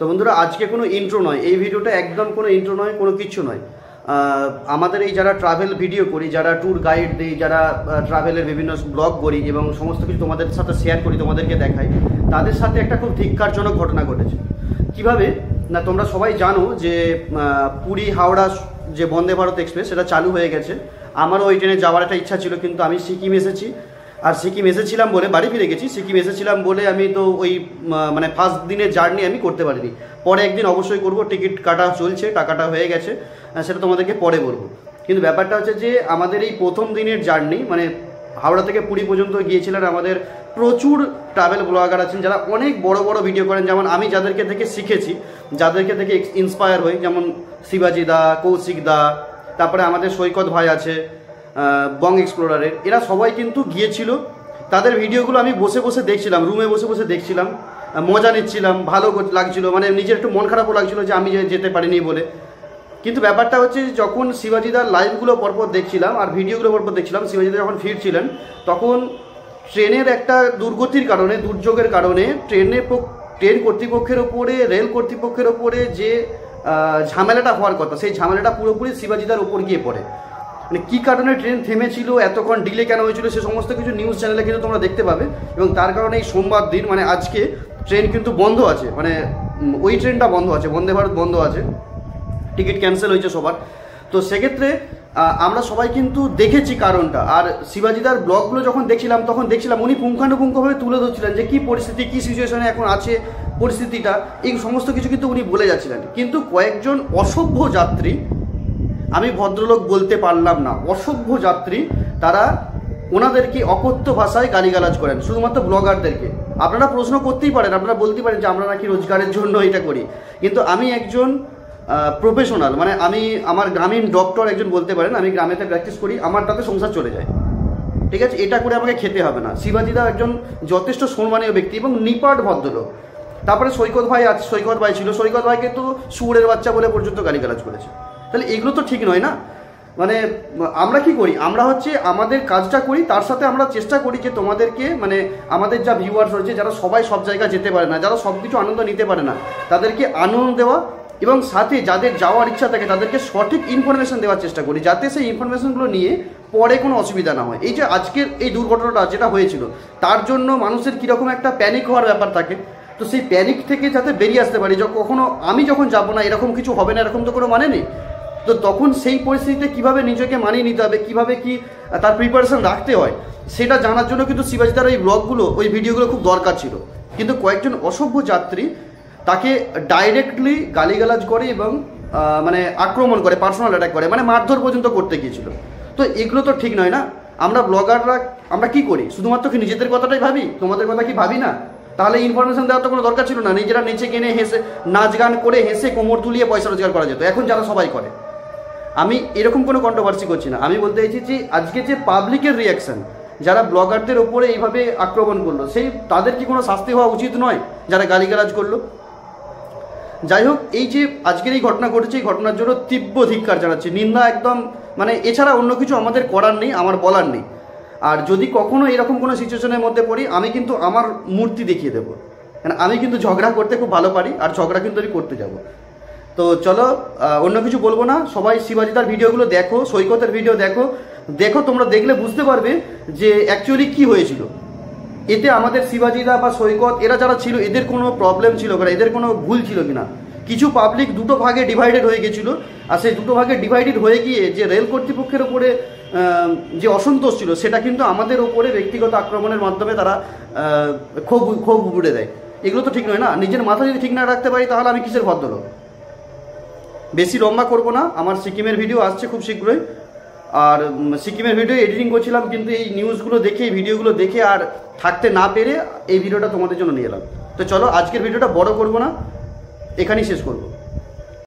তো বন্ধুরা, আজকে কোনো ইন্ট্রো নয়। এই ভিডিওটা একদম কোনো ইন্ট্রো নয়, কোনো কিচ্ছু নয়। আমাদের এই যারা ট্রাভেল ভিডিও করি, যারা ট্যুর গাইড দিই, যারা ট্রাভেলের বিভিন্ন ব্লগ করি এবং সমস্ত কিছু তোমাদের সাথে শেয়ার করি, তোমাদেরকে দেখাই, তাদের সাথে একটা খুব ধিক্কারজনক ঘটনা ঘটেছে। কীভাবে? না, তোমরা সবাই জানো যে পুরী, হাওড়া, যে বন্দে ভারত এক্সপ্রেস, সেটা চালু হয়ে গেছে। আমারও ওই ট্রেনে যাওয়ার একটা ইচ্ছা ছিল, কিন্তু আমি সিকিম এসেছি। আর সিকিম এসেছিলাম বলে, বাড়ি ফিরে গেছি, সিকিম এসেছিলাম বলে আমি তো ওই মানে ফার্স্ট দিনের জার্নি আমি করতে পারিনি। পরে একদিন অবশ্যই করব টিকিট কাটা চলছে, টাকাটা হয়ে গেছে সেটা তোমাদেরকে পরে বলব। কিন্তু ব্যাপারটা হচ্ছে যে, আমাদের এই প্রথম দিনের জার্নি মানে হাওড়া থেকে পুরী পর্যন্ত গিয়েছিলেন আমাদের প্রচুর ট্রাভেল ব্লগার আছেন, যারা অনেক বড় বড় ভিডিও করেন। যেমন আমি যাদেরকে থেকে শিখেছি, যাদেরকে থেকে ইন্সপায়ার হই, যেমন শিবাজি দা, কৌশিক দা, তারপরে আমাদের সৈকত ভাই আছে বং এক্সপ্লোরারের। এরা সবাই কিন্তু গিয়েছিল। তাদের ভিডিওগুলো আমি বসে বসে দেখছিলাম, রুমে বসে বসে দেখছিলাম। মজা নিচ্ছিলাম, ভালো লাগছিল। মানে নিজের একটু মন খারাপও লাগছিল যে আমি যেতে পারিনি বলে। কিন্তু ব্যাপারটা হচ্ছে যখন শিবাজিদার লাইভগুলো পরপর দেখছিলাম আর ভিডিওগুলো পরপর দেখছিলাম, শিবাজিদা যখন ফিরছিলেন, তখন ট্রেনের একটা দুর্গতির কারণে, দুর্যোগের কারণে ট্রেনে পক- ট্রেন কর্তৃপক্ষের ওপরে, রেল কর্তৃপক্ষের ওপরে যে ঝামেলাটা হওয়ার কথা, সেই ঝামেলাটা পুরোপুরি শিবাজিদার ওপর গিয়ে পড়ে। মানে কী কারণে ট্রেন থেমেছিল, এতক্ষণ ডিলে কেন হয়েছিল, সে সমস্ত কিছু নিউজ চ্যানেলে কিন্তু তোমরা দেখতে পাবে। এবং তার কারণে এই সোমবার দিন মানে আজকে ট্রেন কিন্তু বন্ধ আছে। মানে ওই ট্রেনটা বন্ধ আছে, বন্দে ভারত বন্ধ আছে। টিকিট ক্যান্সেল হয়েছে সবার। তো সেক্ষেত্রে আমরা সবাই কিন্তু দেখেছি কারণটা। আর শিবাজিদার ব্লগগুলো যখন দেখছিলাম, তখন দেখছিলাম উনি পুঙ্খানুপুঙ্খভাবে তুলে ধরছিলেন যে কী পরিস্থিতি, কী সিচুয়েশনে এখন আছে পরিস্থিতিটা, এই সমস্ত কিছু কিন্তু উনি বলে যাচ্ছিলেন। কিন্তু কয়েকজন অসভ্য যাত্রী আমি ভদ্রলোক বলতে পারলাম না। অসভ্য যাত্রী, তারা ওনাদেরকে অকথ্য ভাষায় গালিগালাজ করেন, শুধুমাত্র ব্লগারদেরকে। আপনারা প্রশ্ন করতেই পারেন, আপনারা বলতেই পারেন যে আমরা নাকি রোজগারের জন্য এটা করি। কিন্তু আমি একজন প্রফেশনাল মানে আমি আমার গ্রামীণ ডক্টর একজন বলতে পারেন, আমি গ্রামেতে প্র্যাকটিস করি, আমার তাতে সংসার চলে যায়। ঠিক আছে? এটা করে আমাকে খেতে হবে না। শিবাজিদা একজন যথেষ্ট সম্মানীয় ব্যক্তি এবং নিপাট ভদ্রলোক। তারপরে সৈকত ভাই আছে সৈকত ভাই ছিল। সৈকত ভাইকে তো সুরের বাচ্চা বলে পর্যন্ত গালিগালাজ করেছে। তাহলে এগুলো তো ঠিক নয় না? মানে আমরা কি করি? আমরা হচ্ছে আমাদের কাজটা করি, তার সাথে আমরা চেষ্টা করি যে তোমাদেরকে মানে আমাদের যা ভিউয়ার্স রয়েছে, যারা সবাই সব জায়গায় যেতে পারে না, যারা সব কিছু আনন্দ নিতে পারে না, তাদেরকে আনন্দ দেওয়া এবং সাথে যাদের যাওয়ার ইচ্ছা থাকে, তাদেরকে সঠিক ইনফরমেশন দেওয়ার চেষ্টা করি, যাতে সেই ইনফরমেশনগুলো নিয়ে পরে কোনো অসুবিধা না হয়। এই যে আজকের এই দুর্ঘটনাটা যেটা হয়েছিল, তার জন্য মানুষের কীরকম একটা প্যানিক হওয়ার ব্যাপার থাকে। তো সেই প্যানিক থেকে যাতে বেরিয়ে আসতে পারি, যখন কখনো আমি যখন যাব না, এরকম কিছু হবে না, এরকম তো কোনো মানে নেই। তো তখন সেই পরিস্থিতিতে কীভাবে নিজেকে মানিয়ে নিতে হবে, কীভাবে কি তার প্রিপারেশন রাখতে হয়, সেটা জানার জন্য কিন্তু শিবাজিদার ওই ব্লগগুলো ওই ভিডিওগুলো খুব দরকার ছিল। কিন্তু কয়েকজন অসভ্য যাত্রী তাকে ডাইরেক্টলি গালিগালাজ করে এবং মানে আক্রমণ করে পার্সোনাল অ্যাটাক করে মানে মারধর পর্যন্ত করতে গিয়েছিল। তো এগুলো তো ঠিক নয় না? আমরা ব্লগাররা আমরা কি করি? শুধুমাত্র কি নিজেদের কথাটাই ভাবি? তোমাদের কথা কি ভাবি না? তাহলে ইনফরমেশন দেওয়ার তো কোনো দরকার ছিল না। নিজেরা নিচে কিনে হেসে, নাচ গান করে হেসে কোমর তুলিয়ে পয়সা রোজগার করা যেত। এখন যারা সবাই করে। আমি এরকম কোনো কন্ট্রোভার্সি করছি না। আমি বলতে চাইছি যে, আজকে যে পাবলিকের রিয়াকশন যারা ব্লগারদের ওপরে এইভাবে আক্রমণ করল, সেই তাদের কি কোনো শাস্তি হওয়া উচিত নয়, যারা গালিগালাজ করল? যাই হোক, এই যে আজকের এই ঘটনা ঘটেছে, এই ঘটনার জন্য তীব্র ধিক্কার জানাচ্ছি। নিন্দা একদম মানে এছাড়া অন্য কিছু আমাদের করার নেই, আমার বলার নেই। আর যদি কখনো এরকম কোনো সিচুয়েশনের মধ্যে পড়ি, আমি কিন্তু আমার মূর্তি দেখিয়ে দেবো। কারণ আমি কিন্তু ঝগড়া করতে খুব ভালো পারি, আর ঝগড়া কিন্তু আমি করতে যাব। তো চলো অন্য কিছু বলব না। সবাই শিবাজিদার ভিডিওগুলো দেখো, সৈকতের ভিডিও দেখো। দেখো, তোমরা দেখলে বুঝতে পারবে যে অ্যাকচুয়ালি কি হয়েছিল। এতে আমাদের শিবাজিদা বা সৈকত, এরা যারা ছিল, এদের কোনো প্রবলেম ছিল কিনা, এদের কোনো ভুল ছিল কিনা? কিছু পাবলিক দুটো ভাগে ডিভাইডেড হয়ে গেছিল। আর সেই দুটো ভাগে ডিভাইডেড হয়ে গিয়ে যে রেল কর্তৃপক্ষের ওপরে যে অসন্তোষ ছিল, সেটা কিন্তু আমাদের ওপরে ব্যক্তিগত আক্রমণের মাধ্যমে তারা ক্ষোভ ক্ষোভ উড়ে দেয়। এগুলো তো ঠিক নয় না? নিজের মাথা যদি ঠিক না রাখতে পারি, তাহলে আমি কিসের ভদ্রলোক? বেশি লম্বা করব না। আমার সিকিমের ভিডিও আসছে খুব শীঘ্রই। আর সিকিমের ভিডিও এডিটিং করছিলাম, কিন্তু এই নিউজগুলো দেখে, এই ভিডিওগুলো দেখে আর থাকতে না পেরে এই ভিডিওটা তোমাদের জন্য নিয়ে এলাম। তো চলো, আজকের ভিডিওটা বড় করব না। এখানেই শেষ করব।